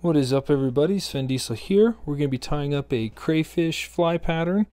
What is up everybody, Sven Diesel here. We're going to be tying up a crayfish fly pattern.